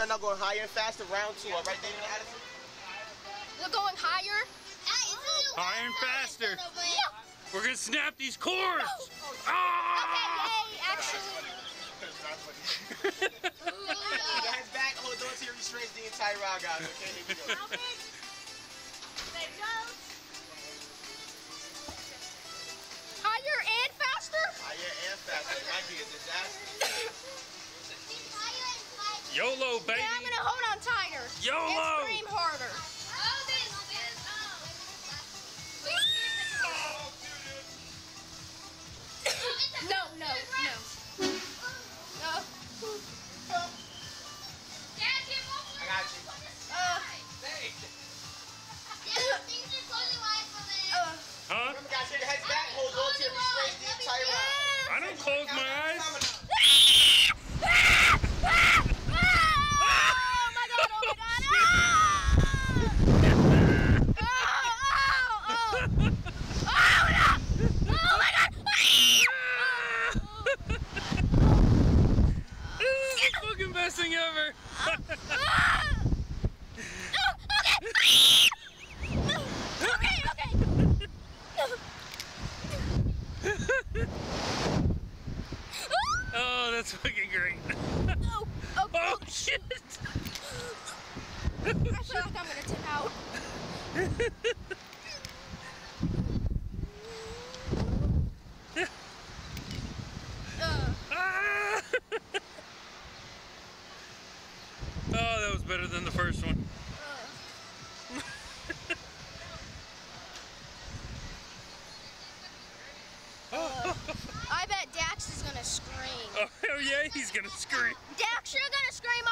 we are now going higher and faster. Round two. All right, David Addison? We're going higher. Higher and faster. Yeah. We're gonna snap these cords. Okay, Ah! yay, actually. Your heads back. Hold on to your restraints the entire round, guys. Okay, here we go. Higher and faster? Higher and faster. It might be a disaster. YOLO, baby. Yeah, I'm gonna hold on tighter. YOLO. And scream harder. No, no, no. No. Thing. Ah! Oh, that's fucking great. Oh, oh, shit. I feel like I'm gonna tip out. you, he's gonna scream. Dax, you're gonna scream